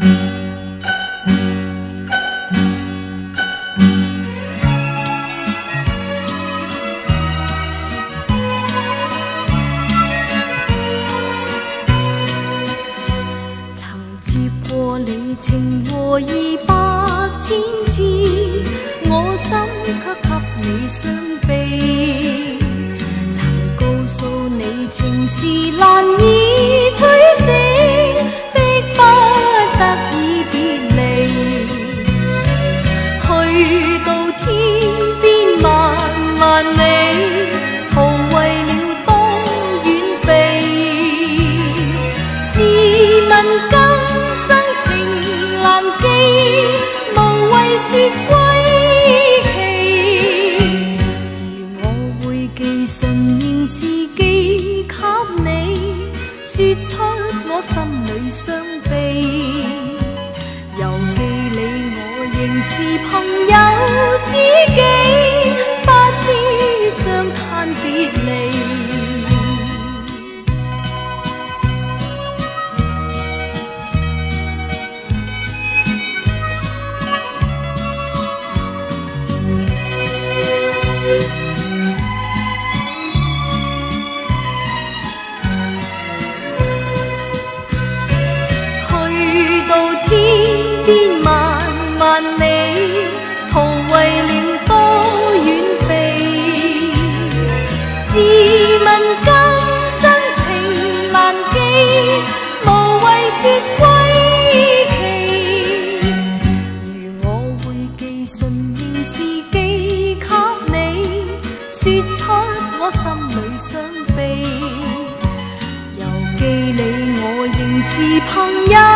曾接过你情和意百千次，我心却给你伤。归期。而我会寄信仍是寄给你说出我心里伤悲。尤记你我仍是朋友知己。的朋友。